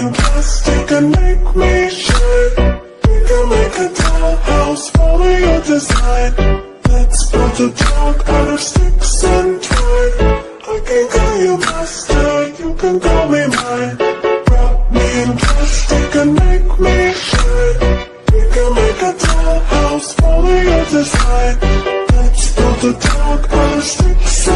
in plastic and make me shine. We can make a dollhouse, follow your design Let's build a dog out of sticks and twine. I can call you master, you can call me mine. Wrap me in plastic and make me shine. We can make a dollhouse, follow your design Let's build a dog out of sticks